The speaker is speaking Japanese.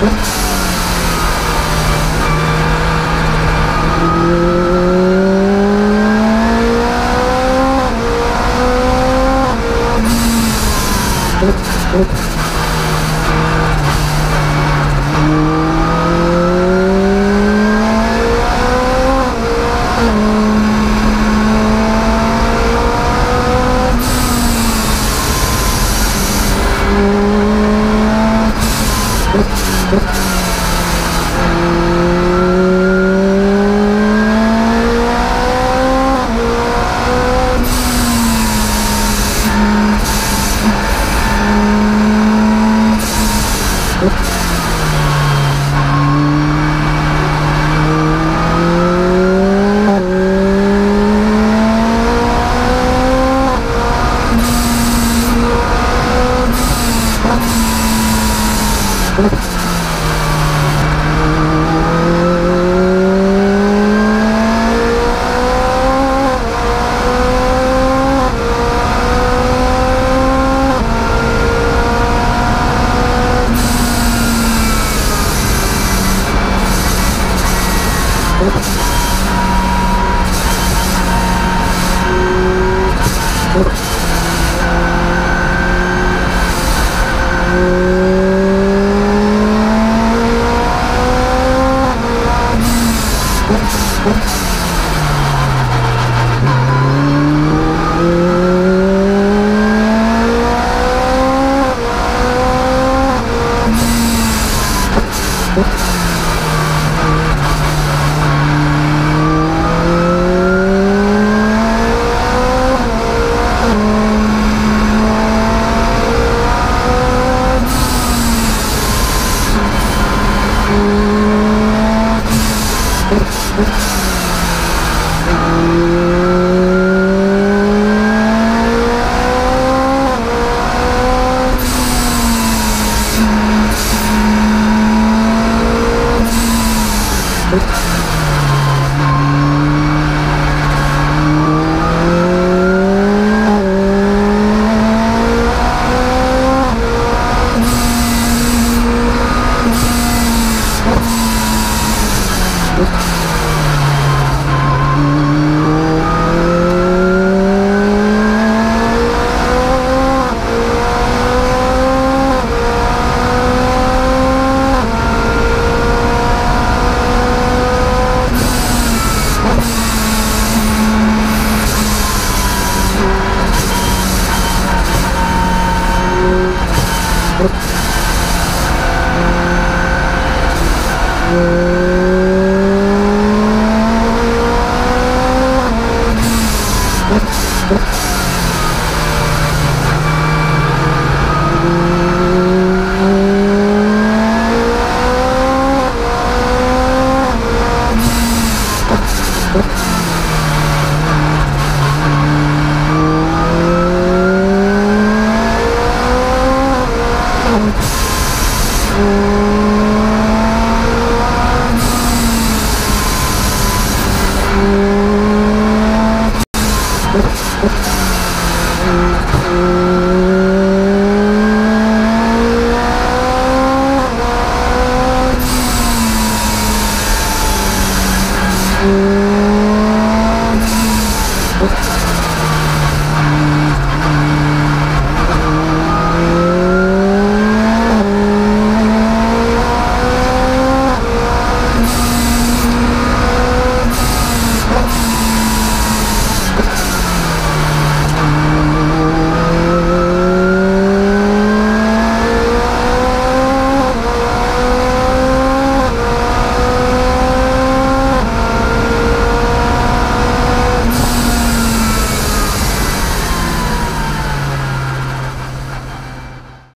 ですか Oh. Thank う you